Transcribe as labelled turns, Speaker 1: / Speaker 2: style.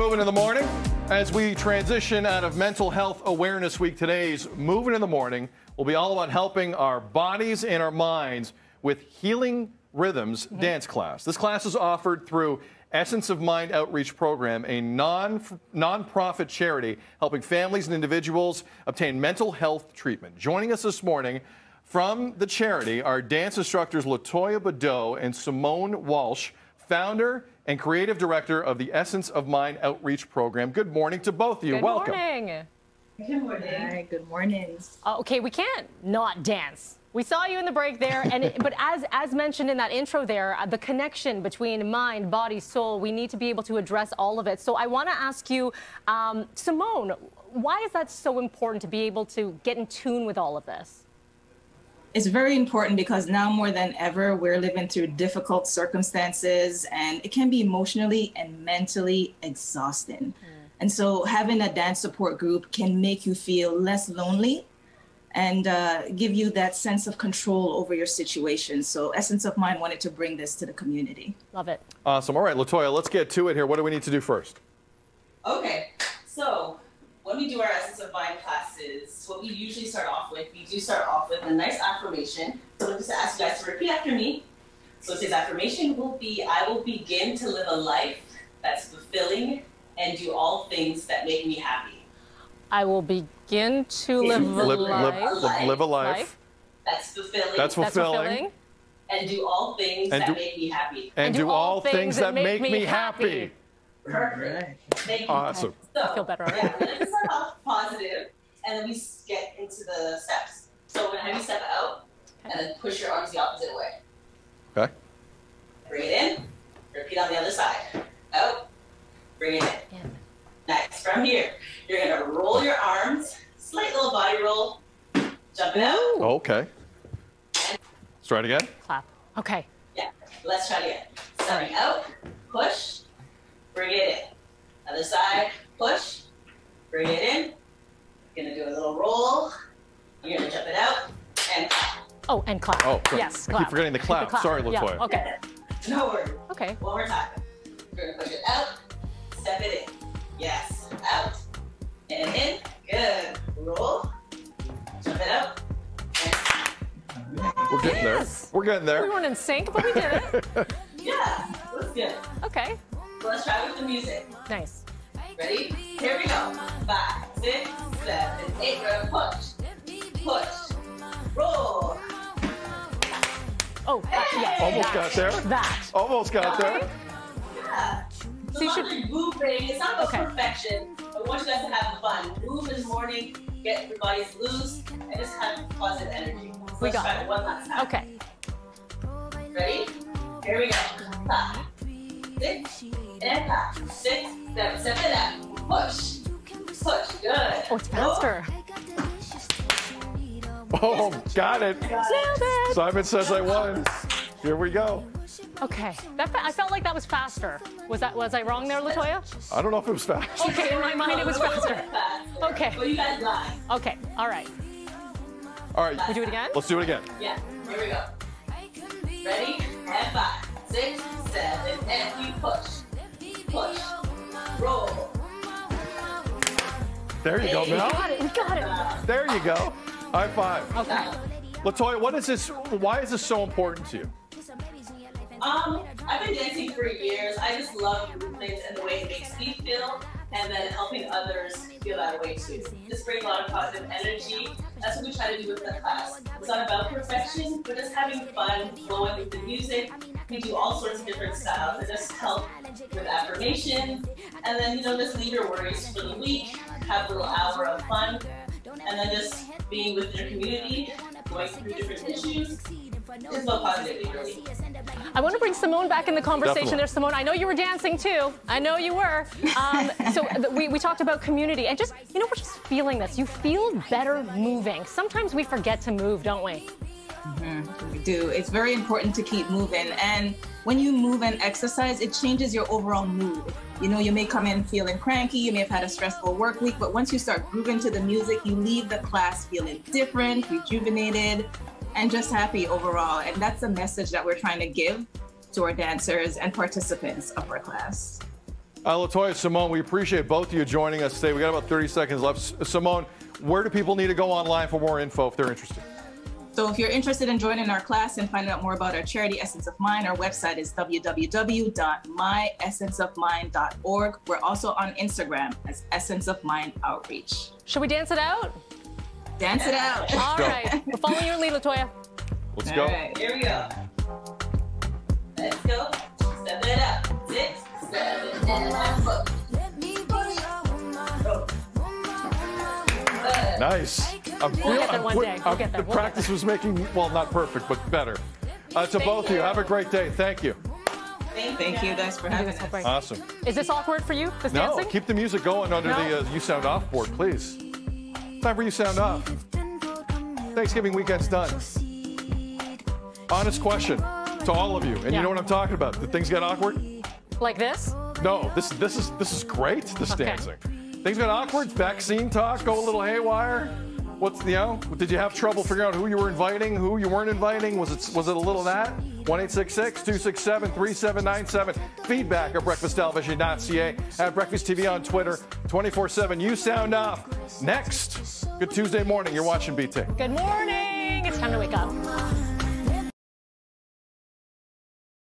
Speaker 1: moving in the morning. As we transition out of Mental Health Awareness Week, today's Moving in the Morning will be all about helping our bodies and our minds with healing rhythms mm -hmm. dance class. This class is offered through Essence of Mind Outreach Program, a non nonprofit charity helping families and individuals obtain mental health treatment. Joining us this morning from the charity are dance instructors Latoya Bedeau and Simone Walsh, founder and creative director of the Essence of Mind Outreach Program. Good morning to both of you.
Speaker 2: Good
Speaker 1: Welcome.
Speaker 2: Morning.
Speaker 3: Good morning. Hi,
Speaker 4: good morning.
Speaker 2: Uh, okay, we can't not dance. We saw you in the break there, and it, but as as mentioned in that intro there, uh, the connection between mind, body, soul, we need to be able to address all of it. So I want to ask you, um, Simone, why is that so important to be able to get in tune with all of this?
Speaker 4: It's very important because now more than ever, we're living through difficult circumstances and it can be emotionally and mentally exhausting. Mm. And so having a dance support group can make you feel less lonely and uh, give you that sense of control over your situation. So Essence of Mind wanted to bring this to the community.
Speaker 2: Love it.
Speaker 1: Awesome. All right, Latoya, let's get to it here. What do we need to do first?
Speaker 3: Okay, so when we do our Essence of Mind classes, what we usually start off with, we do start off with a nice affirmation. So I'm just ask you guys to repeat after me. So today's affirmation will be, I will begin to live a life that's fulfilling and do all things that make me happy.
Speaker 2: I will begin to live, a, live,
Speaker 1: life, live, live a life, life
Speaker 3: that's fulfilling.
Speaker 1: That's fulfilling. That's fulfilling.
Speaker 3: And do all things and that do, make me happy.
Speaker 1: And, and do, all things, that, make, me happy. happy.
Speaker 3: Perfect. Thank you.
Speaker 1: Awesome.
Speaker 2: So, I feel better.
Speaker 3: Yeah, let's start off positive, and then we get into the steps. So we're gonna have you step out, okay. and then push your arms the opposite way.
Speaker 1: Okay.
Speaker 3: Bring it in. Repeat on the other side. Out. Bring it in. Yeah. Next, from here, you're gonna roll your arms, slight little body roll, jump it out.
Speaker 1: Okay. Let's try it again.
Speaker 2: Clap. Okay.
Speaker 3: Yeah. Let's try it again. Stepping out, push, bring it in. Other side, push, bring it in. Gonna do a little roll. You're gonna jump it out and clap.
Speaker 2: Oh, and clap.
Speaker 1: Oh,
Speaker 2: yes.
Speaker 1: I keep forgetting the clap. the clap. Sorry, Latoya.
Speaker 2: Yeah, okay.
Speaker 3: no worries.
Speaker 2: Okay.
Speaker 3: One more time. We're gonna push it out, step it in. Yes, out and in. Good. Roll. Jump it out.
Speaker 1: We're getting yes. there. We're getting there.
Speaker 2: We weren't in sync, but we did it.
Speaker 3: yeah, that's good.
Speaker 2: Okay.
Speaker 3: Let's try with the music.
Speaker 2: Nice.
Speaker 3: Ready? Here we go. Five, six, seven, eight. We're gonna push, push, roll.
Speaker 2: Oh,
Speaker 3: uh,
Speaker 2: yeah.
Speaker 1: Almost got there.
Speaker 2: That.
Speaker 1: Almost got there.
Speaker 3: Yeah. So you should be moving. It's not about okay. perfection, but we want you guys to have fun. Move in the morning, get your bodies loose, and just have positive energy. So
Speaker 2: we got
Speaker 3: it. One last time.
Speaker 2: Okay.
Speaker 3: Ready? Here we go. Five, six, and back. Six, seven, step it up. Push. Push. Good.
Speaker 2: Oh, it's faster.
Speaker 1: Oh, got it.
Speaker 2: Got it.
Speaker 1: Simon says I won. Here we go.
Speaker 2: Okay, that I felt like that was faster. Was that was I wrong there, Latoya?
Speaker 1: I don't know if it was fast.
Speaker 2: Okay, in my mind it was faster. Okay.
Speaker 3: Well, you guys lie.
Speaker 2: Okay, all right.
Speaker 1: All right.
Speaker 2: We do it again?
Speaker 1: Let's do it again.
Speaker 3: Yeah. Here we go. Ready? And five, six, seven, and we push push, roll.
Speaker 1: There you go,
Speaker 2: Mel. We got it. We got it.
Speaker 1: There you go. High five.
Speaker 2: Okay.
Speaker 1: Latoya, what is this? Why is this so important to you?
Speaker 3: Um, I've been dancing for years. I just love movement and the way it makes me feel, and then helping others feel that way too. Just bring a lot of positive energy. That's what we try to do with the class. It's not about perfection, but just having fun, flowing with the music. We do all sorts of different styles and just help with. And then, you know, just leave your worries for the week, have a little hour of fun, and then just being with your community, going through different issues. It's about positivity, really.
Speaker 2: I want to bring Simone back in the conversation
Speaker 1: Definitely.
Speaker 2: there. Simone, I know you were dancing too. I know you were. Um, so we, we talked about community and just, you know, we're just feeling this. You feel better moving. Sometimes we forget to move, don't we?
Speaker 4: Mm-hmm. We do. It's very important to keep moving. And when you move and exercise, it changes your overall mood. You know, you may come in feeling cranky, you may have had a stressful work week, but once you start grooving to the music, you leave the class feeling different, rejuvenated, and just happy overall. And that's the message that we're trying to give to our dancers and participants of our class.
Speaker 1: Uh, Latoya, Simone, we appreciate both of you joining us today. We got about 30 seconds left. Simone, where do people need to go online for more info if they're interested?
Speaker 4: So if you're interested in joining our class and finding out more about our charity Essence of Mind, our website is www.myessenceofmind.org. We're also on Instagram as Essence of Mind Outreach.
Speaker 2: Should we dance it out?
Speaker 4: Dance it out.
Speaker 2: All
Speaker 1: go.
Speaker 2: right. We're following your lead, Latoya.
Speaker 1: Let's
Speaker 4: All
Speaker 1: go.
Speaker 4: right.
Speaker 3: Here we go. Let's go. Step it up. Six, seven, and one foot. Go. Good.
Speaker 1: Nice. I'm
Speaker 2: We'll get there one
Speaker 1: I'm-
Speaker 2: day. We'll
Speaker 1: I'm-
Speaker 2: get there.
Speaker 1: The
Speaker 2: We'll get
Speaker 1: practice was making, well, not perfect, but better. Uh, to both of you, have a great day. Thank you.
Speaker 3: Thank,
Speaker 4: Thank you guys for having us.
Speaker 2: Right.
Speaker 1: Awesome.
Speaker 2: Is this awkward for you, this
Speaker 1: No,
Speaker 2: dancing?
Speaker 1: keep the music going under
Speaker 2: No?
Speaker 1: the uh, You Sound Off board, please. Time for You Sound Off. Thanksgiving weekend's done. Honest question to all of you, and you know what I'm talking about. Did things get awkward?
Speaker 2: Like this?
Speaker 1: No, this this is this is great. This
Speaker 2: Okay.
Speaker 1: dancing. Things got awkward. Vaccine talk go a little haywire. What's you know? Did you have trouble figuring out who you were inviting, who you weren't inviting? Was it was it a little of that? One eight six six two six seven three seven nine seven. Feedback at breakfasttelevision.ca. At Breakfast TV on Twitter. 24/7. You sound off. Next. Good Tuesday morning. You're watching BT.
Speaker 2: Good morning. It's time to wake up.